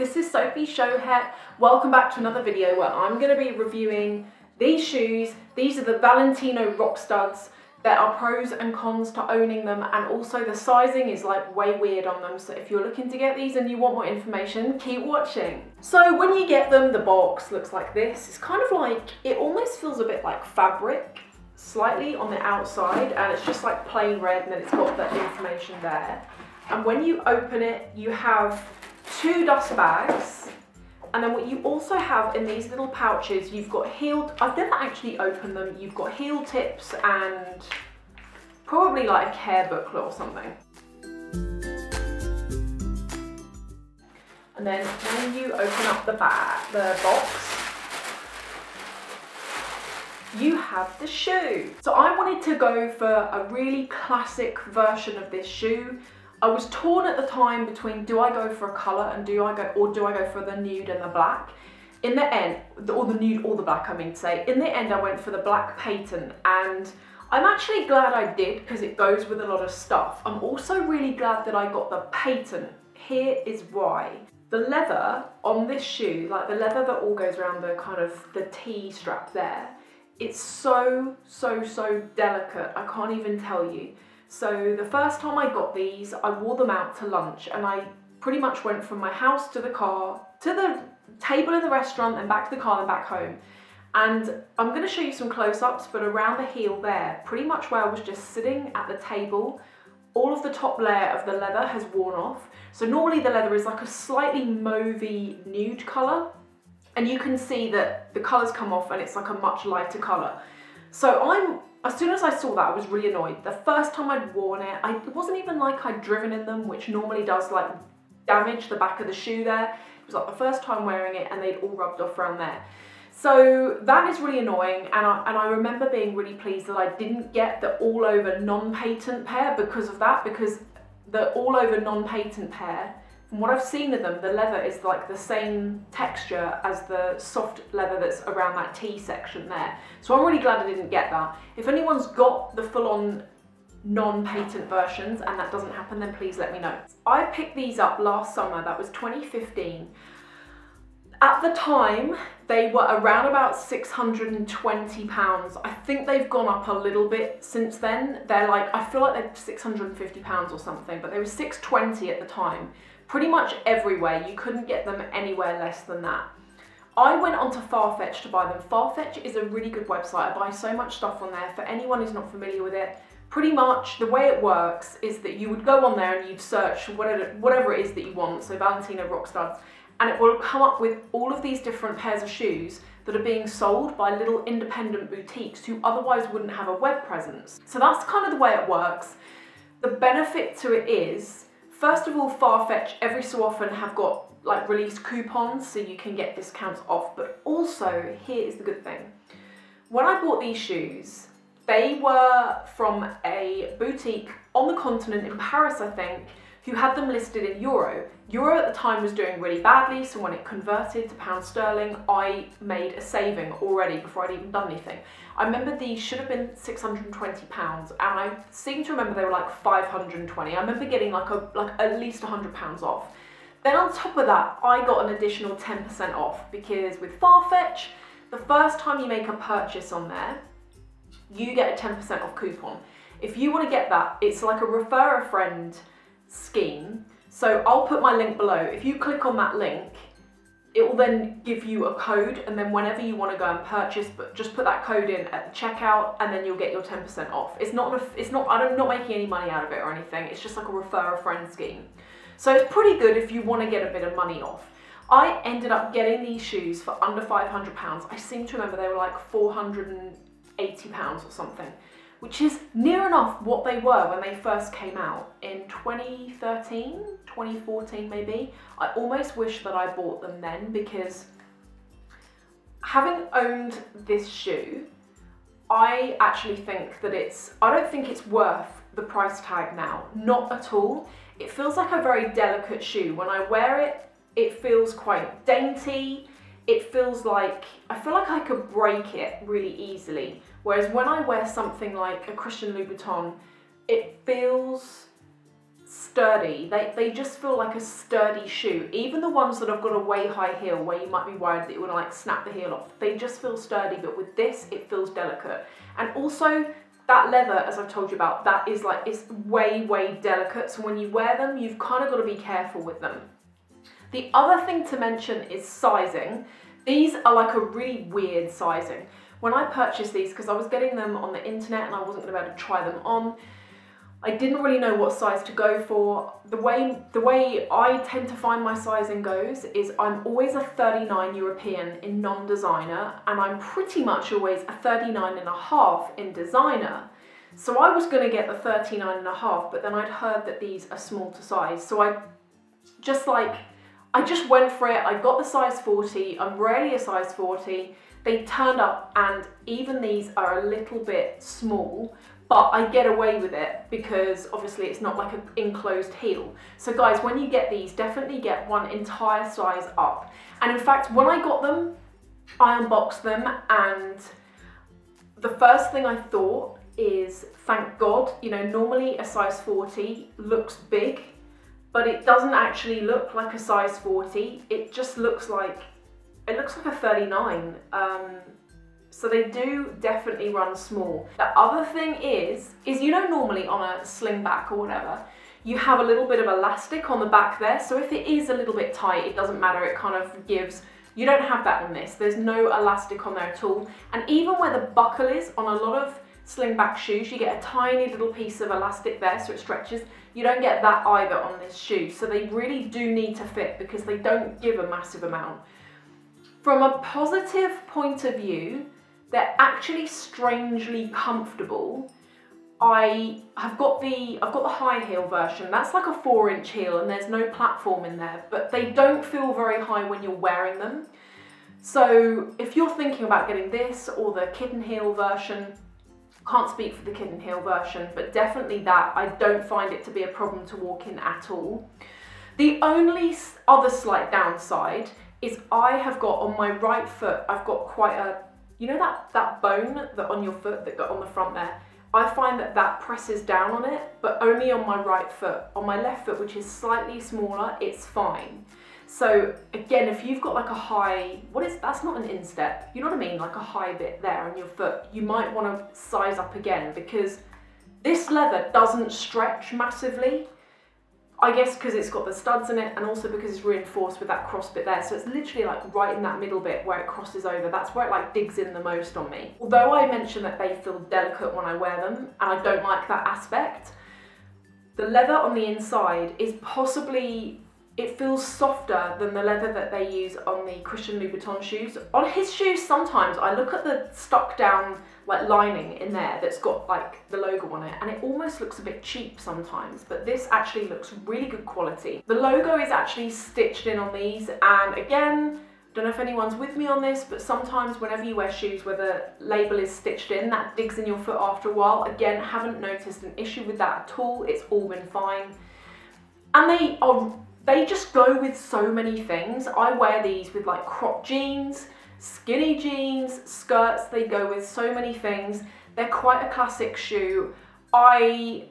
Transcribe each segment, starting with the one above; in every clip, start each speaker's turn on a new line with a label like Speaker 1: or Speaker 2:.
Speaker 1: this is Sophie Shohet. Welcome back to another video where I'm going to be reviewing these shoes. These are the Valentino Rockstuds. There are pros and cons to owning them and also the sizing is like way weird on them. So if you're looking to get these and you want more information, keep watching. So when you get them, the box looks like this. It's kind of like, it almost feels a bit like fabric slightly on the outside and it's just like plain red and then it's got the information there. And when you open it, you have two dust bags. And then what you also have in these little pouches, you've got heel, I've never actually opened them, you've got heel tips and probably like a care booklet or something. And then when you open up the bag, the box, you have the shoe. So I wanted to go for a really classic version of this shoe. I was torn at the time between do I go for a colour and do I go or do I go for the nude and the black. In the end, or the nude or the black I mean to say, in the end I went for the black patent and I'm actually glad I did because it goes with a lot of stuff. I'm also really glad that I got the patent. Here is why. The leather on this shoe, like the leather that all goes around the kind of the T strap there, it's so, so, so delicate. I can't even tell you. So the first time I got these, I wore them out to lunch and I pretty much went from my house to the car, to the table in the restaurant and back to the car and back home. And I'm gonna show you some close-ups, but around the heel there, pretty much where I was just sitting at the table, all of the top layer of the leather has worn off. So normally the leather is like a slightly mauvey nude color, and you can see that the colors come off and it's like a much lighter color. So I'm as soon as I saw that, I was really annoyed. The first time I'd worn it, I, it wasn't even like I'd driven in them, which normally does like damage the back of the shoe there. It was like the first time wearing it and they'd all rubbed off around there. So that is really annoying and I, and I remember being really pleased that I didn't get the all over non-patent pair because of that because the all over non-patent pair from what I've seen of them, the leather is like the same texture as the soft leather that's around that T section there. So I'm really glad I didn't get that. If anyone's got the full-on non-patent versions and that doesn't happen, then please let me know. I picked these up last summer, that was 2015. At the time, they were around about 620 pounds. I think they've gone up a little bit since then. They're like, I feel like they're 650 pounds or something, but they were 620 at the time pretty much everywhere. You couldn't get them anywhere less than that. I went onto Farfetch to buy them. Farfetch is a really good website. I buy so much stuff on there. For anyone who's not familiar with it, pretty much the way it works is that you would go on there and you'd search whatever, whatever it is that you want, so Valentino rock and it will come up with all of these different pairs of shoes that are being sold by little independent boutiques who otherwise wouldn't have a web presence. So that's kind of the way it works. The benefit to it is First of all, Farfetch every so often have got like release coupons so you can get discounts off, but also here is the good thing. When I bought these shoes, they were from a boutique on the continent in Paris, I think, who had them listed in euro. Euro at the time was doing really badly, so when it converted to pound sterling, I made a saving already before I'd even done anything. I remember these should have been 620 pounds, and I seem to remember they were like 520. I remember getting like a like at least 100 pounds off. Then on top of that, I got an additional 10% off because with Farfetch, the first time you make a purchase on there, you get a 10% off coupon. If you want to get that, it's like a refer a friend scheme. So I'll put my link below. If you click on that link, it will then give you a code and then whenever you want to go and purchase but just put that code in at the checkout and then you'll get your 10% off. It's not it's not I'm not making any money out of it or anything. It's just like a refer a friend scheme. So it's pretty good if you want to get a bit of money off. I ended up getting these shoes for under 500 pounds. I seem to remember they were like 480 pounds or something which is near enough what they were when they first came out in 2013, 2014 maybe. I almost wish that I bought them then because having owned this shoe, I actually think that it's, I don't think it's worth the price tag now, not at all. It feels like a very delicate shoe. When I wear it, it feels quite dainty. It feels like, I feel like I could break it really easily. Whereas when I wear something like a Christian Louboutin, it feels sturdy. They, they just feel like a sturdy shoe. Even the ones that have got a way high heel where you might be worried that you want to like snap the heel off, they just feel sturdy, but with this, it feels delicate. And also, that leather, as I've told you about, that is like, it's way, way delicate. So when you wear them, you've kind of got to be careful with them. The other thing to mention is sizing. These are like a really weird sizing. When I purchased these, because I was getting them on the internet and I wasn't going to be able to try them on, I didn't really know what size to go for. The way the way I tend to find my sizing goes is I'm always a 39 European in non-designer and I'm pretty much always a 39 and a half in designer. So I was going to get the 39 and a half, but then I'd heard that these are small to size. So I just like I just went for it. I got the size 40. I'm rarely a size 40. They turned up and even these are a little bit small, but I get away with it because obviously it's not like an enclosed heel. So guys, when you get these, definitely get one entire size up. And in fact, when I got them, I unboxed them and the first thing I thought is, thank God, you know, normally a size 40 looks big, but it doesn't actually look like a size 40. It just looks like, it looks like a 39. Um, so they do definitely run small. The other thing is, is you know normally on a sling back or whatever, you have a little bit of elastic on the back there. So if it is a little bit tight, it doesn't matter, it kind of gives, you don't have that on this. There's no elastic on there at all. And even where the buckle is on a lot of sling back shoes, you get a tiny little piece of elastic there so it stretches. You don't get that either on this shoe. So they really do need to fit because they don't give a massive amount. From a positive point of view, they're actually strangely comfortable. I have got the I've got the high heel version. That's like a four inch heel and there's no platform in there, but they don't feel very high when you're wearing them. So if you're thinking about getting this or the kitten heel version, can't speak for the kitten heel version, but definitely that, I don't find it to be a problem to walk in at all. The only other slight downside is I have got on my right foot, I've got quite a you know that, that bone that on your foot that got on the front there? I find that that presses down on it, but only on my right foot. On my left foot, which is slightly smaller, it's fine. So again, if you've got like a high, what is, that's not an instep, you know what I mean? Like a high bit there on your foot, you might wanna size up again because this leather doesn't stretch massively. I guess because it's got the studs in it and also because it's reinforced with that cross bit there. So it's literally like right in that middle bit where it crosses over. That's where it like digs in the most on me. Although I mentioned that they feel delicate when I wear them and I don't like that aspect, the leather on the inside is possibly it feels softer than the leather that they use on the Christian Louboutin shoes. On his shoes, sometimes I look at the stuck down like lining in there that's got like the logo on it and it almost looks a bit cheap sometimes but this actually looks really good quality. The logo is actually stitched in on these and again don't know if anyone's with me on this but sometimes whenever you wear shoes where the label is stitched in that digs in your foot after a while again haven't noticed an issue with that at all it's all been fine and they are they just go with so many things. I wear these with like crop jeans, skinny jeans, skirts, they go with so many things. They're quite a classic shoe. I,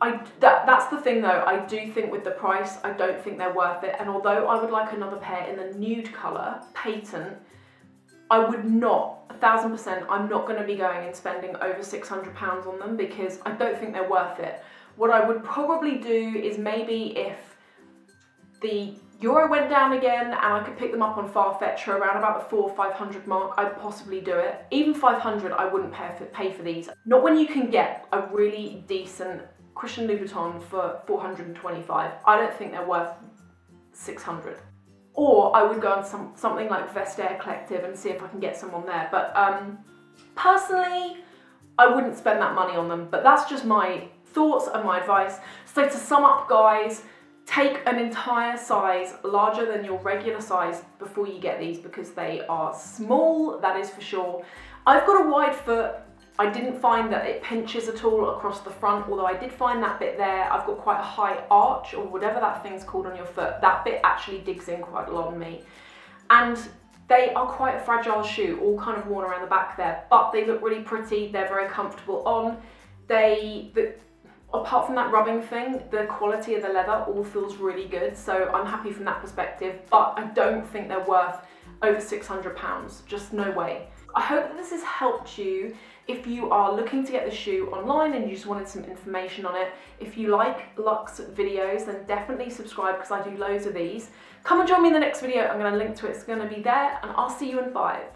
Speaker 1: I that, that's the thing though, I do think with the price, I don't think they're worth it. And although I would like another pair in the nude colour, patent, I would not, a thousand percent, I'm not going to be going and spending over £600 on them because I don't think they're worth it. What I would probably do is maybe if the euro went down again and I could pick them up on Farfetch for around about the four, 500 mark, I'd possibly do it. Even 500, I wouldn't pay for, pay for these. Not when you can get a really decent Christian Louboutin for 425. I don't think they're worth 600. Or I would go on some, something like Vestiaire Collective and see if I can get some on there. But um, personally, I wouldn't spend that money on them. But that's just my thoughts and my advice. So to sum up, guys, Take an entire size larger than your regular size before you get these because they are small, that is for sure. I've got a wide foot. I didn't find that it pinches at all across the front, although I did find that bit there. I've got quite a high arch or whatever that thing's called on your foot. That bit actually digs in quite a lot on me. And they are quite a fragile shoe, all kind of worn around the back there, but they look really pretty. They're very comfortable on. They, the, Apart from that rubbing thing, the quality of the leather all feels really good, so I'm happy from that perspective, but I don't think they're worth over 600 pounds, just no way. I hope that this has helped you if you are looking to get the shoe online and you just wanted some information on it. If you like Lux videos, then definitely subscribe because I do loads of these. Come and join me in the next video. I'm going to link to it. It's going to be there and I'll see you in five.